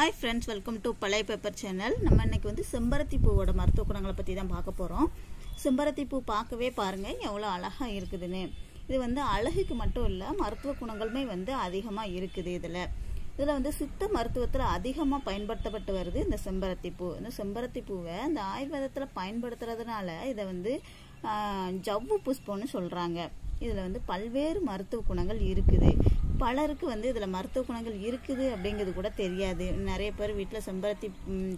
Hi friends welcome to பழைய paper channel நம்ம இன்னைக்கு வந்து செம்பருத்தி பூவோட மருத்துவ குணங்களை பற்றி தான் பார்க்க போகிறோம் செம்பருத்தி பூ பார்க்கவே பாருங்கள் எவ்வளோ அழகாக இருக்குதுன்னு. இது வந்து அழகுக்கு மட்டும் இல்லை மருத்துவ குணங்களுமே வந்து அதிகமாக இருக்குது இதில். இதில் வந்து சித்த மருத்துவத்தில் அதிகமாக பயன்படுத்தப்பட்டு வருது இந்த செம்பருத்தி பூ. இந்த செம்பருத்தி பூவை இந்த ஆயுர்வேதத்தில் பயன்படுத்துறதுனால இதை வந்து ஜவ்வு புஷ்பம்னு சொல்கிறாங்க இதில் வந்து பல்வேறு மருத்துவ குணங்கள் இருக்குது. பலருக்கு வந்து இதில் மருத்துவ குணங்கள் இருக்குது அப்படிங்கிறது கூட தெரியாது. நிறைய பேர் வீட்டில் செம்பருத்தி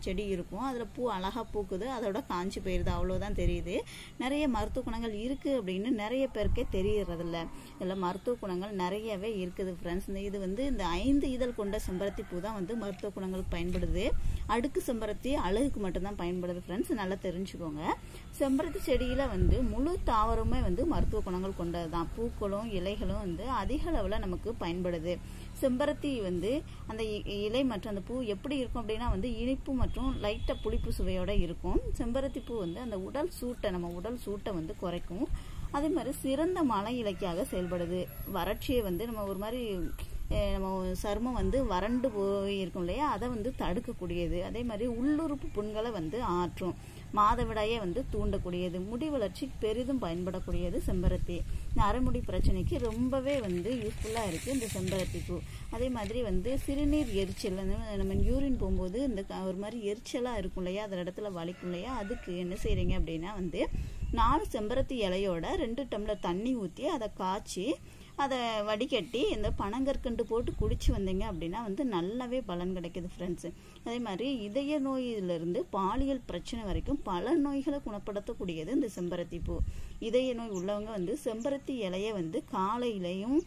செடி இருக்கும். அதில் பூ அழகாக பூக்குது. அதோட காஞ்சி போயிடுது அவ்வளோதான் தெரியுது. நிறைய மருத்துவ குணங்கள் இருக்குது அப்படின்னு நிறைய பேருக்கே தெரியறதில்ல. இதில் மருத்துவ குணங்கள் நிறையவே இருக்குது ஃப்ரெண்ட்ஸ் இந்த இது வந்து இந்த ஐந்து இதழ் கொண்ட செம்பருத்தி பூ தான் வந்து மருத்துவ குணங்களுக்கு பயன்படுது. அடுக்கு செம்பருத்தி அழகுக்கு மட்டும்தான் பயன்படுது ஃப்ரெண்ட்ஸ் நல்லா தெரிஞ்சுக்கோங்க. செம்பருத்தி செடியில் வந்து முழு தாவரமே வந்து மருத்துவ குணங்கள் கொண்டது தான் பூக்களும் இலைகளும் வந்து அதிக அளவில் நமக்கு பயன்படுது. செம்பருத்தி வந்து அந்த இ- இலை மற்றும் அந்த பூ எப்படி இருக்கும் அப்படின்னா வந்து இனிப்பு மற்றும் லைட்டாக புளிப்பு சுவையோடு இருக்கும். செம்பருத்தி பூ வந்து அந்த உடல் சூட்டை நம்ம உடல் சூட்டை வந்து குறைக்கும். அதே மாதிரி சிறந்த மலை இலக்கியாக செயல்படுது. வறட்சியை வந்து நம்ம ஒரு மாதிரி நம்ம சருமம் வந்து வறண்டு போய் இருக்கும் இல்லையா? அதை வந்து தடுக்கக்கூடியது. அதே மாதிரி உள்ளுறுப்பு புண்களை வந்து ஆற்றும். மாதவிடாயை வந்து தூண்டக்கூடியது. முடி வளர்ச்சிக்கு பெரிதும் பயன்படக்கூடியது செம்பருத்தி. இந்த அரைமுடி பிரச்சனைக்கு ரொம்பவே வந்து யூஸ்ஃபுல்லாக இருக்குது இந்த செம்பருத்தி பூ. அதே மாதிரி வந்து சிறுநீர் எரிச்சல் நம்ம யூரின் போகும்போது இந்த ஒரு மாதிரி எரிச்சலாக இருக்கும் இல்லையா? அந்த இடத்துல வலிக்கும் இல்லையா? அதுக்கு என்ன செய்கிறீங்க அப்படின்னா வந்து நாலு செம்பருத்தி இலையோட ரெண்டு டம்ளர் தண்ணி ஊற்றி அதை காய்ச்சி அதை வடிகட்டி இந்த பனங்கற்கண்டு போட்டு குடிச்சு வந்தீங்க அப்படின்னா வந்து நல்லாவே பலன் கிடைக்குது ஃப்ரெண்ட்ஸு அதே மாதிரி இதய நோயிலிருந்து பாலியல் பிரச்சனை வரைக்கும் பல நோய்களை குணப்படுத்தக்கூடியது இந்த செம்பருத்தி பூ. இதய நோய் உள்ளவங்க வந்து செம்பருத்தி இலையை வந்து காலையிலையும்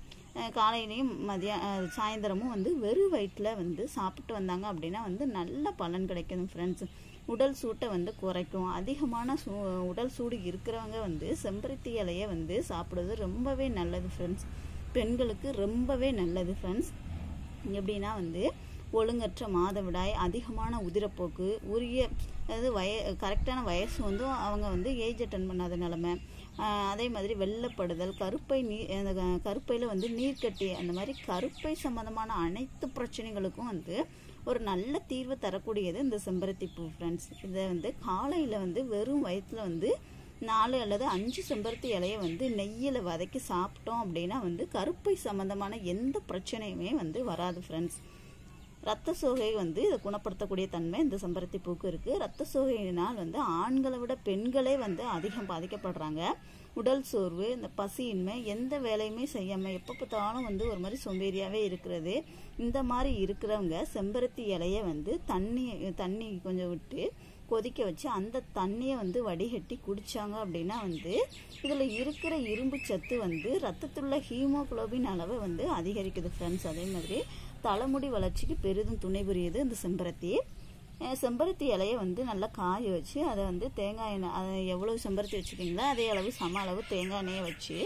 காலையிலையும் மதியம் சாயந்தரமும் வந்து வெறும் வயிற்றில் வந்து சாப்பிட்டு வந்தாங்க அப்படின்னா வந்து நல்ல பலன் கிடைக்கும் ஃப்ரெண்ட்ஸு உடல் சூட்டை வந்து குறைக்கும். அதிகமான சூ உடல் சூடு இருக்கிறவங்க வந்து செம்பருத்தி இலையை வந்து சாப்பிடுறது ரொம்பவே நல்லது ஃப்ரெண்ட்ஸ் பெண்களுக்கு ரொம்பவே நல்லது ஃப்ரெண்ட்ஸ் எப்படின்னா வந்து ஒழுங்கற்ற மாதவிடாய் அதிகமான உதிரப்போக்கு உரிய அதாவது வய கரெக்டான வயசு வந்து அவங்க வந்து ஏஜ் அட்டன் பண்ணாத நிலமை. அதே மாதிரி வெள்ளப்படுதல் கருப்பை நீ அந்த க- கருப்பையில் வந்து நீர்க்கட்டி அந்த மாதிரி கருப்பை சம்மந்தமான அனைத்து பிரச்சனைகளுக்கும் வந்து ஒரு நல்ல தீர்வு தரக்கூடியது இந்த செம்பருத்தி பூ ஃப்ரெண்ட்ஸ் இதை வந்து காலையில் வந்து வெறும் வயிற்றில் வந்து நாலு அல்லது அஞ்சு செம்பருத்தி இலையை வந்து நெய்யில் வதக்கி சாப்பிட்டோம் அப்படின்னா வந்து கருப்பை சம்மந்தமான எந்த பிரச்சனையுமே வந்து வராது ஃப்ரெண்ட்ஸ் ரத்த சோகை வந்து இதை குணப்படுத்தக்கூடிய தன்மை இந்த செம்பருத்தி பூக்கு இருக்கு. ரத்த சோகையினால் வந்து ஆண்களை விட பெண்களே வந்து அதிகம் பாதிக்கப்படுறாங்க. உடல் சோர்வு இந்த பசியின்மை எந்த வேலையுமே செய்யாம எப்ப பார்த்தாலும் வந்து ஒரு மாதிரி சோம்பேறியாவே இருக்கிறது. இந்த மாதிரி இருக்கிறவங்க செம்பருத்தி இலைய வந்து தண்ணி தண்ணி கொஞ்சம் விட்டு கொதிக்க வச்சு அந்த தண்ணியை வந்து வடிகட்டி குடிச்சாங்க அப்படின்னா வந்து இதில் இருக்கிற இரும்பு சத்து வந்து ரத்தத்துள்ள ஹீமோகுளோபின் அளவை வந்து அதிகரிக்குது ஃப்ரெண்ட்ஸ் அதே மாதிரி தலைமுடி வளர்ச்சிக்கு பெரிதும் துணை புரியுது இந்த செம்பருத்தி. செம்பருத்தி இலையை வந்து நல்லா காய வச்சு அதை வந்து தேங்காய் எண்ணெய் அதை எவ்வளவு செம்பருத்தி வச்சுக்கீங்களோ அதே அளவு சம அளவு தேங்காய் எண்ணெயை வச்சு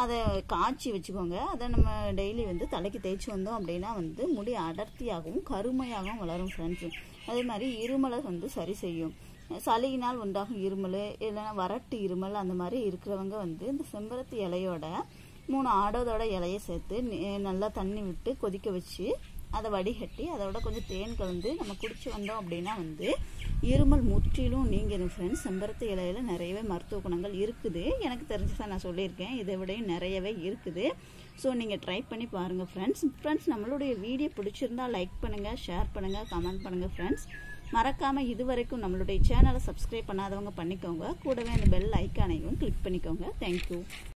அதை காய்ச்சி வச்சுக்கோங்க. அதை நம்ம டெய்லி வந்து தலைக்கு தேய்ச்சி வந்தோம் அப்படின்னா வந்து முடி அடர்த்தியாகவும் கருமையாகவும் வளரும் ஃப்ரெண்ட்ஸு அதே மாதிரி இருமலை வந்து சரி செய்யும். சளியினால் உண்டாகும் இருமல் இல்லைன்னா வறட்டு இருமல் அந்த மாதிரி இருக்கிறவங்க வந்து இந்த செம்பருத்தி இலையோட மூணு ஆடோதோட இலையை சேர்த்து நல்லா தண்ணி விட்டு கொதிக்க வச்சு அதை வடிகட்டி அதோட கொஞ்சம் தேன் கலந்து நம்ம குடிச்சு வந்தோம் அப்படின்னா வந்து இருமல் முற்றிலும் நீங்கிடும் ஃப்ரெண்ட்ஸ் செம்பருத்தி இலையில நிறையவே மருத்துவ குணங்கள் இருக்குது. எனக்கு தெரிஞ்சதாக நான் சொல்லியிருக்கேன். இதை விடையும் நிறையவே இருக்குது. ஸோ நீங்கள் ட்ரை பண்ணி பாருங்கள் ஃப்ரெண்ட்ஸ் ஃப்ரெண்ட்ஸ் நம்மளுடைய வீடியோ பிடிச்சிருந்தா லைக் பண்ணுங்கள் ஷேர் பண்ணுங்கள் கமெண்ட் பண்ணுங்கள் ஃப்ரெண்ட்ஸ் மறக்காமல் இதுவரைக்கும் நம்மளுடைய சேனலை சப்ஸ்கிரைப் பண்ணாதவங்க பண்ணிக்கோங்க. கூடவே அந்த பெல் ஐக்கானையும் கிளிக் பண்ணிக்கோங்க. தேங்க்யூ